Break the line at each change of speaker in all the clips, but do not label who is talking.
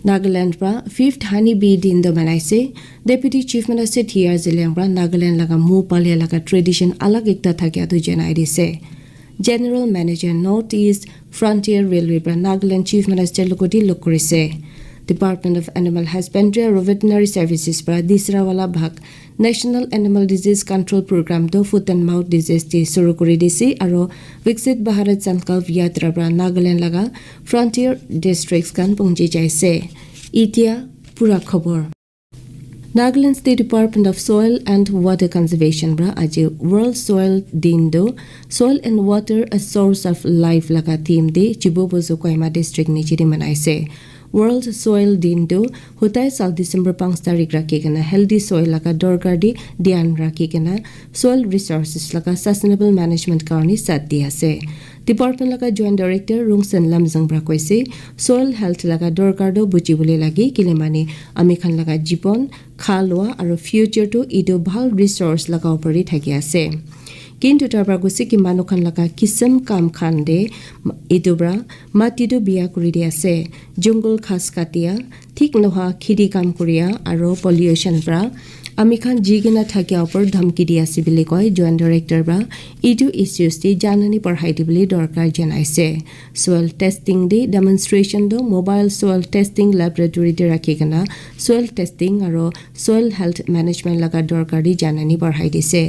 পৰা ফিফ্থ হানি বি দিন বনাইছে deputy chief minister T R Zeliang পৰা নাগালেণ্ড লগা মু পালিয়া লগা ট্ৰেডিশ্যন আলাগ একটা থাকিয়াটো জনাই দিছে general manager north east frontier ৰেলৱেৰ পৰা নাগালেণ্ড চিফ মিনিষ্টাৰ লগতে লগ কৰিছে ডিপাৰ্টমেণ্ট অফ এনিমেল হাজবেণ্ডাৰী আৰু ভেটেনাৰী ছাৰ্ভিচেছ পৰা দিছৰাৱালা ভাগ নেশ্যনেল এনিমেল ডিজিজ কণ্ট্ৰল প্ৰগ্ৰামটো ফুট এণ্ড মাউথ ডিজিজ দি চুৰু কৰি দিছে আৰু বিকশিত ভাৰত সংকল্প য়াত্ৰাৰ পৰা নাগালেণ্ড লগা ফ্ৰণ্টিয়াৰ ডিষ্ট্ৰিক্টছখন পहुঁচি যাইছে এতিয়া পুৰা খবৰ Nagaland state department of soil and water conservation পৰা আজি ৱৰ্ল্ড ছইল দিনটো soil and water a source of life লগা থিম দি চিবুবজু কহিমা ডিষ্ট্ৰিক্ট নিচিদি মনাইছে ৱৰ্ল্ড ছইল দিনটো সোতাই চাল ডিচেম্বৰ পাঁচ তাৰিখ ৰাখি কেনে হেল্ডি ছইল লগা দৰকাৰ দি ধ্যান ৰাখি কেনে ছইল ৰিচৰ্চেছ লগা ছাষ্টেইনেবল মেনেজমেণ্ট কাৰণে চাট দি আছে ডিপাৰ্টমেণ্ট লগা জইণ্ট ডাইৰেক্টৰ ৰুংচেন লামজংব্ৰা কৈছে ছইল হেল্থ লগা দৰকাৰটো বুজিবলৈ লাগে কেলে মানে আমি খান লগা জীৱন খা লোৱা আৰু ফিউচাৰটো এইটো ভাল ৰিচৰ্চ লগা ওপৰি থাকি আছে কিন্তু তাৰ পৰা কৈছে কি মানুহখন লগা কিচম কাম খান দে এইটো পৰা মাটিটো বিয়া কৰি দি আছে জংগল খাজ কাটিয়া ঠিক নোহোৱা খেতি কাম কৰিয়া আৰু পলিউশ্যন পৰা আমি খান যিকিনা থাকিয়া ওপৰত ধমকি দি আছে বুলি কয় জইণ্ট ডাইৰেক্টৰ পৰা এইটো ইছ্যুজ দি জাননী পঢ়াই দিবলৈ দৰকাৰ জনাইছে। ছইল টেষ্টিং দি ডেমনষ্ট্ৰেশ্যনটো মোবাইল ছইল টেষ্টিং লেবৰেটৰীতে ৰাখি কিনে ছইল টেষ্টিং আৰু ছইল হেল্থ মেনেজমেণ্ট লগা দৰকাৰ দি জাননী বঢ়াই দিছে।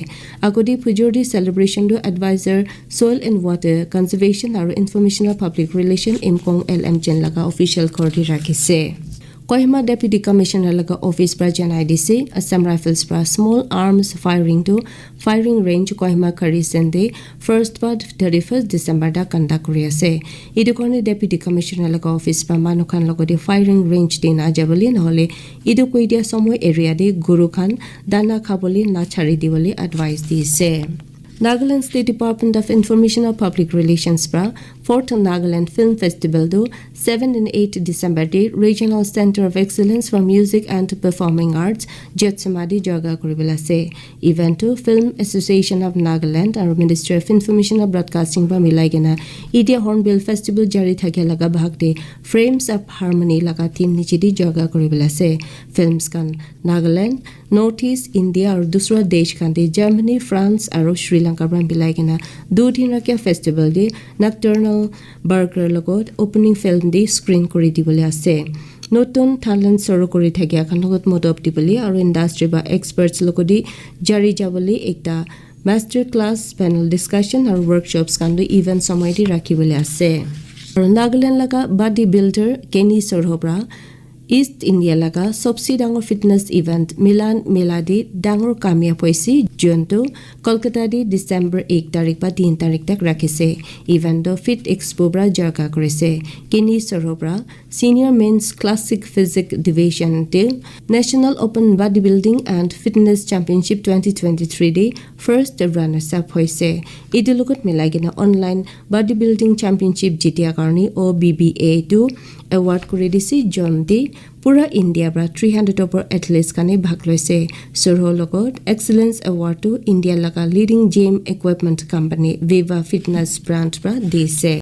আগতে পুজোৰ দি চেলিব্ৰেশ্যনটো adviser soil and water conservation আৰু information public relation Imkong L M জেন লগা অফিচিয়েল ঘৰটি ৰাখিছে। কহিমা ডেপুটি কমিশ্যনাৰ লগা অফিচ পৰা জনাই দিছে আছাম ৰাইফলছ পৰা স্মল আৰ্মছ ফায়াৰিংটো ফায়াৰিং ৰেঞ্জ কহিমা কাৰিচেণ্ডে ফাৰ্ষ্ট বাৰ থাৰ্টি ফাৰ্ষ্ট ডিচেম্বৰটা কণ্ডাক্ট কৰি আছে এইটো কাৰণে ডেপুটি কমিশ্যনাৰ লগা অফিচ পৰা মানুহখন লগতে ফায়াৰিং ৰেঞ্জ দি নাযাবলৈ নহ'লে এইটো কৈ দিয়া সময় এৰিয়া দি গৰু খান দানা খাবলৈ নাচাৰি দিবলৈ এডভাইচ দিছে Nagaland state department of information আৰু পাব্লিক ৰিলেশ্যনছ পৰা fourth Nagaland film ফেষ্টিভেলটো seven and eight December the regional centre of excellence for music and performing arts জটচমাদি জগা কৰিবলৈ আছে ইভেণ্টটো ফিল্ম এছ'চিয়েশ্যন অফ নাগালেণ্ড আৰু মিনিষ্ট্ৰী অফ ইনফৰ্মেশ্যন আৰু ব্ৰডকাষ্টিং পৰা মিলাই কিনে এতিয়া হৰ্ণবিল ফেষ্টিভেল জাৰি থাকে লগা ভাগ দি ফ্ৰেমছ অফ হাৰমনি লগা থিম নিচেদি জগা কৰিবলৈ আছে ফিল্মছখন নাগালেণ্ড নৰ্থ ইষ্ট ইণ্ডিয়া আৰু দুচৰা দেশখন দি জাৰ্মানী ফ্ৰান্স আৰু শ্ৰীলংকাৰ পৰা মিলাই কিনে দুদিনীয়া ফেষ্টিভেল দি নক্টাৰ্নেল বাৰ্গাৰ লগত অ'পেনিং ফিল্ম দি স্ক্ৰীণ কৰি দিবলৈ আছে নতুন থাইলেণ্ড চৰু কৰি থাকে এখন লগত মদব দিবলৈ আৰু ইণ্ডাষ্ট্ৰী বা এক্সপাৰ্টছ লগতে জাৰি যাবলৈ একটা মাষ্টাৰ ক্লাছ পেনেল ডিছকাশ্যন আৰু ৱৰ্কশ্বপছ কাণ্ডু ইভেণ্ট সময় দি ৰাখিবলৈ আছে আৰু নাগালেণ্ড লগা বাডি বিল্ডাৰ কেনি চৰহৰ পৰা ইষ্ট ইণ্ডিয়া লগা চবচে ডাঙৰ ফিটনেছ ইভেণ্ট মিলান মেলাদি ডাঙৰ কামিয়াব হৈছে যোনটো কলকাতা দি ডিচেম্বৰ এক তাৰিখ বা তিনি তাৰিখ তাক ৰাখিছে ইভেণ্টটো ফিট এক্সপো পৰা জাৰ্কা কৰিছে কিনি চৰৰ পৰা senior men's classic physique division till national open body building and fitness championship twenty twenty three the first runners up হৈছে এইটোৰ লগত মিলাই কিনে অনলাইন বডি বিল্ডিং চেম্পিয়নশ্বিপ জিতিয়াৰ কাৰণে অ' বি বি এটো এৱাৰ্ড কৰি দিছে জন দি পুৰা ইণ্ডিয়াৰ পৰা থ্ৰী হাণ্ড্ৰেডৰ পৰা এথলিটছখানে ভাগ লৈছে। চৰহৰ লগত এক্সেলেঞ্চ এৱাৰ্ডটো ইণ্ডিয়াৰ লগা leading gym equipment company Viva fitness brand পৰা দিছে।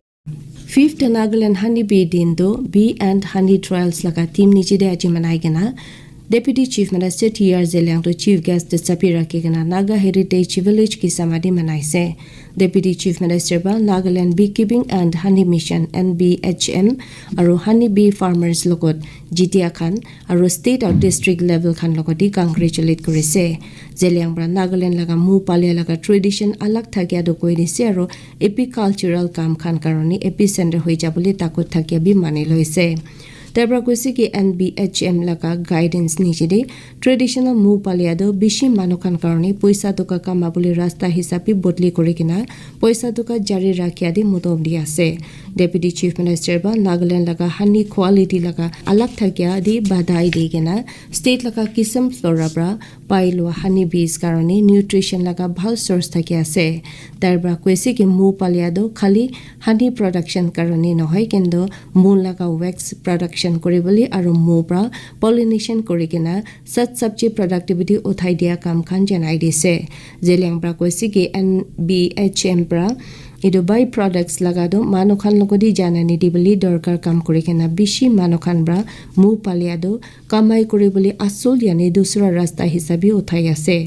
ফিফথ নাগালেণ্ড হানি বি দিনটো বি এণ্ড হানি ট্ৰায়েলছ লগা টিম নিচিদে আজি মনাই আৰ জেলিয়াংটো চিফ গেষ্ট চাপি ৰাখি কিনা নাগা হেৰিটেজ ভিলেজ কিচামাদি মনাইছে ডেপুটি চিফ মিনিষ্টাৰ বা Nagaland bee keeping and honey mission N B H M আৰু হানি বি ফাৰ্মাৰ্ছ লগত জিতিয়া খান আৰু ষ্টেট আৰু ডিষ্ট্ৰিক্ট লেভেল খান লগতে কংগ্ৰেচুলেট কৰিছে জেলিয়াং পৰা নাগালেণ্ড লগা মু পালিয়া লগা ট্ৰেডিশ্যন আলাগ থাকিয়াটো কৈ দিছে আৰু এপি কালচাৰেল কাম খান কাৰণে এপি চেণ্টাৰ হৈ যাবলৈ তাকত থাকিয়া বি মানি লৈছে তাৰ পৰা কৈছে কি এন বি এইচ এম লগা গাইডেঞ্চ নিচিদি ট্ৰেডিশ্যনেল মু পালিয়াটো বেছি মানুহখন কাৰণে পইচা টকা কামাবলৈ ৰাস্তা হিচাপে বদলি কৰি কিনা পইচা টকা জাৰি ৰাখি আদি মতম দি আছে ডেপুটি চিফ মিনিষ্টাৰ বা নাগালেণ্ড লগা হানি কোৱালিটি লগা আলাগ থাকিয়া আদি বাধাই দি কিনা ষ্টেট লগা কিচম ফ্ল'ৰাৰ পৰা পাই লোৱা হানি বীজ কাৰণে নিউট্ৰিশ্যন লগা ভাল চ'ৰ্চ থাকি আছে তাৰ পৰা কৈছে কি মু পালিয়াটো খালী হানি প্ৰডাকশ্যন কাৰণে নহয় কিন্তু মু লগা ৱেক্স প্ৰডাকশ্যন কৰিবলৈ আৰু মু পৰা পলিনেশ্যন কৰি কিনে চট চব্জি প্ৰডাক্টিভিটি উঠাই দিয়া কাম খান জনাই দিছে। জেলিয়াং পৰা কৈছে কি এন বি এইচ এম পৰা এইটো বাই প্ৰডাক্টছ লগাটো মানুহ খান লগতে জানানি দিবলৈ দৰকাৰ কাম কৰি কিনে বেছি মানুহ খান পৰা মু পালিয়াটো কামাই কৰিবলৈ আচল ইয়ানি দুচৰা ৰাস্তা হিচাপে উঠাই আছে।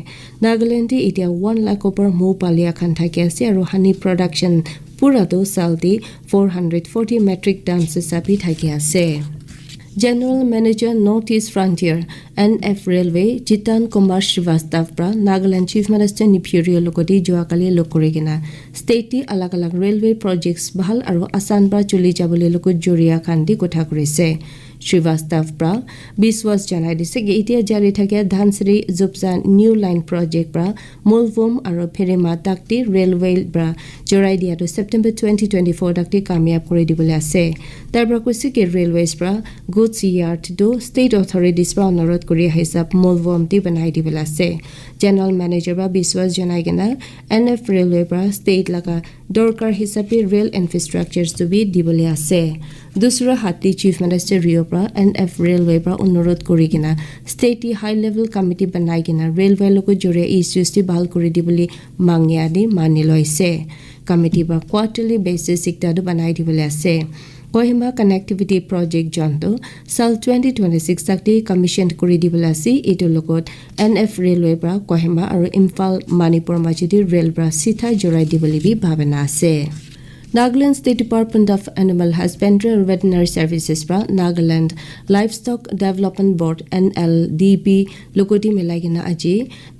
নাগালেণ্ডে এতিয়া ওৱান লাখৰ পৰা মৌ পালিয়া খান থাকি আছে আৰু হানি প্ৰডাকশ্যন পুৰাটো চাউলটি four hundred forty metric tons হিচাপে থাকি আছে। General manager north east frontier N F railway Jitan Kumar Shrivastava পৰা নাগালেণ্ড চিফ মিনিষ্টাৰ নিফিউৰিৰ লগতে যোৱাকালি লগ কৰি কিনা ষ্টেটে আলাগ আলাগ ৰেলৱে প্ৰজেক্টছ ভাল আৰু আচান পৰা চলি যাবলৈ লগত জৰিয়া খান্দি কথা কৰিছে শ্ৰীবাস্তৱ পৰা বিশ্বাস জনাই দিছে এতিয়া জাৰি থাকে Dhansiri Zubza new line project পৰা মূলভূম আৰু ফেৰিমা তাকটি ৰেলৱে পৰা জৰাই দিয়াটো ছেপ্টেম্বৰ টুৱেণ্টি টুৱেণ্টি ফ'ৰ তাকটি কামিয়াব কৰি দিবলৈ আছে তাৰ পৰা কৈছে কি ৰেলৱেজ পৰা গুডছ য়াৰ্ডটো ষ্টেট অথৰিটিজ পৰা অনুৰোধ কৰি হিচাপ মূলভূমটি বনাই দিবলৈ আছে জেনেৰেল মেনেজাৰ পৰা বিশ্বাস জনাই কিনে এন এফ ৰেলৱেৰ পৰা ষ্টেট লগা দৰকাৰ হিচাপে ৰেল ইনফ্ৰাষ্ট্ৰাকচাৰটো বি দিবলৈ আছে। দুচৰা হাতী চিফ মিনিষ্টাৰ ৰিঅ'ৰ পৰা এন এফ ৰেলৱেৰ পৰা অনুৰোধ কৰি কিনে ষ্টেটে হাই লেভেল কমিটি বনাই কিনে ৰেলৱেৰ লগত জৰিয়ে ইছ্যুজটি ভাল কৰি দিবলৈ মাঙি আদি মানি লৈছে। কমিটিৰ পৰা কোৱাৰ্টাৰলি বেচিছ ইকটাটো বনাই দিবলৈ আছে। কহিমা কানেক্টিভিটি প্ৰজেক্ট জন্তু চাল টুৱেণ্টি টুৱেণ্টি ছিক্স তাকটি কমিশ্যন কৰি দিবলৈ আছে এইটোৰ লগত এন এফ ৰেলৱেৰ পৰা কহিমা আৰু ইম্ফাল মাণিপুৰৰ মাজেদি ৰেল পৰা চিঠা জৰাই দিবলৈ ভাৱনা আছে Nagaland state department of animal husbandry আৰু ভেটেনাৰী ছাৰ্ভিচেছ পৰা Nagaland livestock development board N L D P লগতে মিলাই কিনে আজি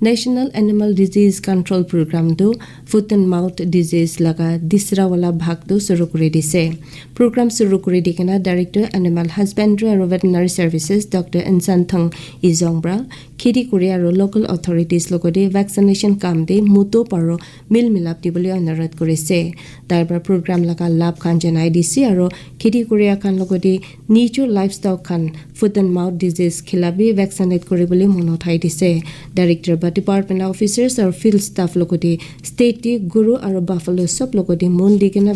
নেশ্যনেল এনিমেল ডিজিজ কণ্ট্ৰল প্ৰগ্ৰামটো ফুট এণ্ড মাউথ ডিজিজ লগা দিচৰাৱালা ভাগটো চুৰু কৰি দিছে প্ৰগ্ৰাম চুৰু কৰি দি কিনে ডাইৰেক্টৰ এনিমেল হাজবেণ্ডাৰী আৰু ভেটেনাৰী ছাৰ্ভিচেছ ডক্টৰ ইনচান থং ইজং পৰা খেতি কৰি আৰু লোকেল অথৰিটিজ লগতে ভেকচিনেশ্যন কাম দি মুটো পাৰো মিল মিলাপ দিবলৈ অনুৰোধ কৰিছে পৰা প্ৰগ্ৰাম লগা লাভ খান জনাই দিছে আৰু খেতি কৰি খান লগতে নিজৰ লাইফ ষ্টক খান ফুট এণ্ড মাউথ ডিজিজ খিলাপি ভেকচিনেট কৰিবলৈ মন উঠাই দিছে ডাইৰেক্টৰ বা ডিপাৰ্টমেণ্ট অফিচাৰ্ছ আৰু ফিল্ড ষ্টাফ লগতে ষ্টেটে গুৰু আৰু বাফলো চব লগতে মন দি কিনে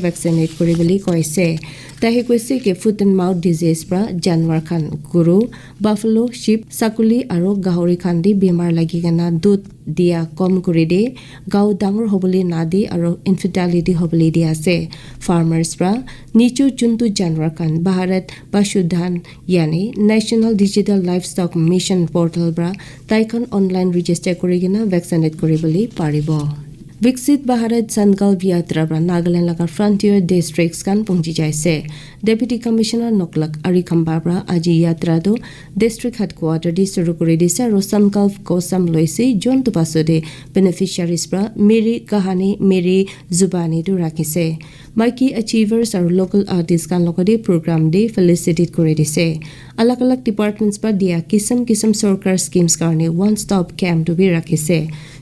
তাহে কৈছে কি ফুট এণ্ড মাউথ ডিজিজ পৰা জানুৱাৰ খান গৰু বাফলো শিৱ ছাগলী আৰু গাহৰি খান দি বেমাৰ লাগি কিনে দুধ দিয়া কম কৰি দিয়ে গাঁও ডাঙৰ হ'বলৈ নাদি আৰু ইনফিটালিটি হ'বলৈ দি আছে। ফাৰ্মাৰ্ছ পৰা নিজৰ যোনটো জানুৱাৰ খান Bharat Pashudhan ইয়ানি national digital livestock mission portal পৰা তাইখন অনলাইন ৰেজিষ্টাৰ কৰি কিনে ভেকচিনেট কৰিবলৈ পাৰিব। বিকশিত ভাৰত সংকল্প যাত্ৰাৰ নাগালেণ্ডৰ ফ্ৰণ্টিয়াৰ ডিষ্ট্ৰিক্ট খান পুঞ্জি যাইছে ডেপুটি কমিশ্যনাৰ নকলক পৰা আজি যাত্ৰাটো ডিষ্ট্ৰিক্ট হেডকোৱাৰ্টাৰ দি চুৰু কৰি দিছে আৰু সংকল্প কচাম লৈছে যোনটো পাছতে বেনিফিচিয়াৰিছ পৰা মেৰি কাহানী মেৰি জুবানীটো ৰাখিছে মাইকী এচিভাৰ্ছ আৰু লোকেল আৰ্টিষ্ট খান লগতে প্ৰগ্ৰাম দি ফেলিচিটেট কৰি দিছে আলগ আলগ ডিপাৰ্টমেণ্টছ পৰা দিয়া কিছুম কিছুম চৰকাৰ স্কিমছ কাৰণে ওৱান ষ্টপ কেম্পটো বি ৰাখিছে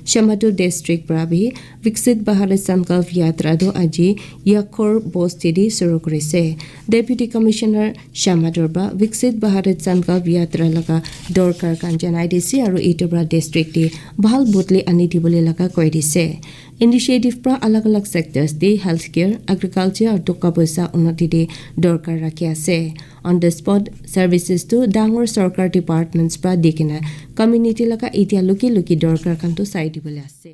শ্যামাটো ডিষ্ট্ৰিক্ট পৰা বি বিকশিত ভাৰত সংকল্প যাত্ৰাটো আজি য়াখৰ বস্তিদি চুৰু কৰিছে ডেপুটি কমিশ্যনাৰ শ্যামাটোৰ পৰা বিকশিত ভাৰত সংকল্প যাত্ৰা লগা দৰকাৰ কাণ জনাই দিছে আৰু এইটোৰ পৰা ডিষ্ট্ৰিক্টে ভাল বদলি আনি দিবলৈ লগা কৈ দিছে ইনিচিয়েটিভ পৰা আলাগ আলাগ ছেক্টৰ্ছ দি হেল্থ কেয়াৰ এগ্ৰিকালচাৰ আৰু টকা পইচা উন্নতি দি দৰকাৰ ৰাখি আছে অন দ্য স্পট ছাৰ্ভিচেছটো ডাঙৰ চৰকাৰ ডিপাৰ্টমেণ্টছ পৰা দি কিনে কমিউনিটি লগা এতিয়া লুকি লুকি দৰকাৰ কামটো চাই দিবলৈ আছে